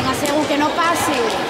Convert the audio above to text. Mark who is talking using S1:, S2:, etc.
S1: Venga, según que no pase.